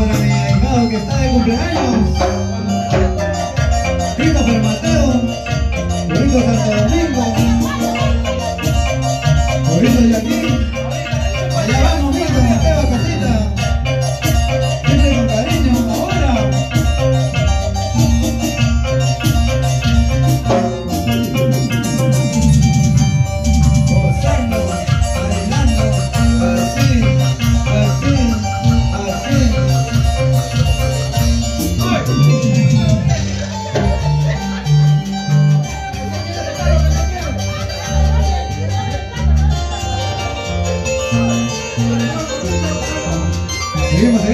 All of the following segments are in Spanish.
para mi delegado que está de cumpleaños. Christopher Mateo, Corito Santo Domingo, Corito Yaquín.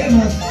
famous